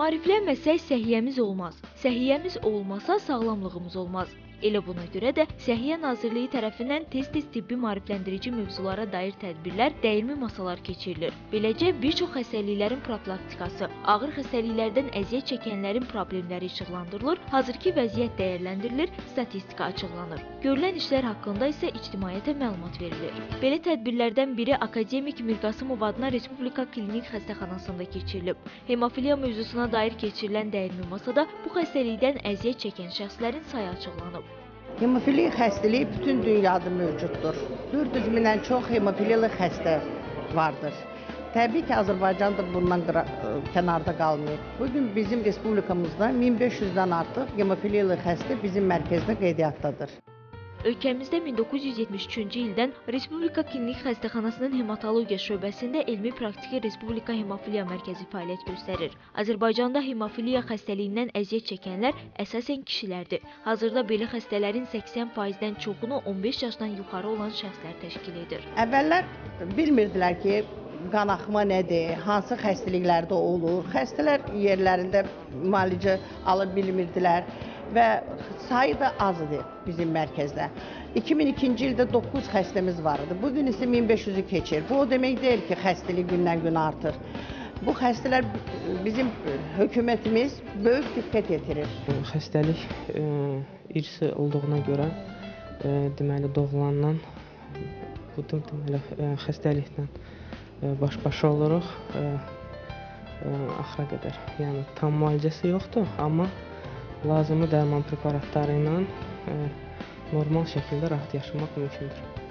Maariflənməsək səhiyyəmiz olmaz. Səhiyyəmiz olmasa sağlamlığımız olmaz. Elə buna görə də Səhiyyə Nazirliyi tərəfindən tez-tez tibbi maarifləndirici mövzulara dair tədbirlər, dəyirmi masalar keçirilir. Beləcə bir çox xəstəliklərin profilaktikası, ağır xəstəliklərdən əziyyət çəkənlərin problemləri işıqlandırılır, hazırki vəziyyət dəyərləndirilir, statistika açıqlanır. Görülən işlər haqqında isə ictimaiyyətə məlumat verilir. Belə tədbirlərdən biri akademik Mirqasımov adına Respublika Klinik Xəstəxanasında keçirilib. Hemofiliya mövzusuna dair keçirilən dəyirmi masada bu xəstəlikdən əziyyət çəkən şəxslərin sayı açıqlanıb. Hemofiliya xəstəliyi bütün dünyada mövcuddur. 400 mindən çox hemofiliyalı xəstə vardır. Təbii ki, Azərbaycan da bundan ə, kənarda qalmayıb. Bu gün bizim respublikamızda 1500-dən artıq hemofiliyalı xəstə bizim mərkəzdə qeydiyyatdadır. Ölkəmizdə 1973-cü ildən Respublika Klinik Xəstəxanasının hematologiya şöbəsində elmi praktiki Respublika Hemofiliya Mərkəzi fəaliyyət göstərir. Azərbaycanda hemofiliya xəstəliyindən əziyyət çəkənlər əsasən kişilərdir. Hazırda belə xəstələrin 80%-dən çoxunu 15 yaşdan yuxarı olan şəxslər təşkil edir. Əvvəllər bilmirdilər ki, qanaxma nədir, hansı xəstəliklərdə olur. Xəstələr yerlərində müalicə ala bilmirdilər və sayı da az idi bizim mərkəzdə. 2002-ci ildə 9 xəstəmiz var idi. Bu gün isə 1500-ü keçir. Bu o demək deyil ki, xəstəlik gündən-günə artır. Bu xəstələr bizim hökumətimiz böyük diqqət yetirir. Xəstəlik e, irsi olduğuna görə e, deməli doğulandan bu deməli e, xəstəliklə e, baş-başa oluruq. E, e, axıra qədər. Yəni tam müalicəsi yoxdur, amma lazımi dərman preparatları ilə e, normal şəkildə rahat yaşamaq mümkündür.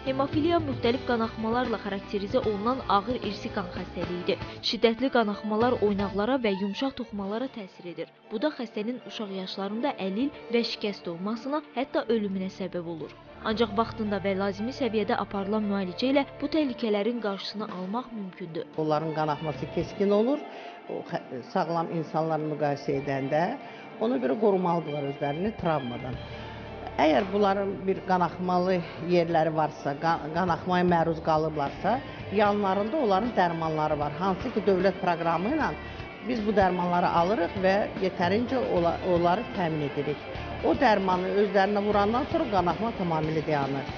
Hemofiliya müxtəlif qanaxmalarla xarakterizə olunan ağır irsi qan xəstəliyidir. Şiddətli qanaxmalar oynaqlara və yumşaq toxumalara təsir edir. Bu da xəstənin uşaq yaşlarında əlil və şikəst olmasına, hətta ölümünə səbəb olur. Ancaq vaxtında və lazımi səviyyədə aparılan müalicə ilə bu təhlükələrin qarşısını almaq mümkündür. Onların qanaxması keskin olur. Sağlam insanlarla müqayisə edəndə ona görə qorumalıdırlar özlərini travmadan. Əgər bunların bir qanaxmalı yerləri varsa, qan- qanaxmaya məruz qalıblarsa, yanlarında onların dərmanları var. Hansı ki, dövlət proqramı ilə biz bu dərmanları alırıq və yetərincə onları təmin edirik. O dərmanı özlərinə vurandan sonra qanaxma tamamilə dayanır.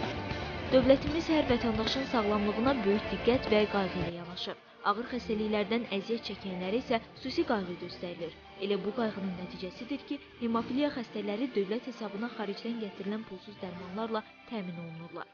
Dövlətimiz hər vətəndaşın sağlamlığına böyük diqqət və qayğı ilə yanaşır. Ağır xəstəliklərdən əziyyət çəkənlərə isə xüsusi qayğı göstərilir. Elə bu qayğının nəticəsidir ki, hemofiliya xəstələri dövlət hesabına xaricdən gətirilən pulsuz dərmanlarla təmin olunurlar.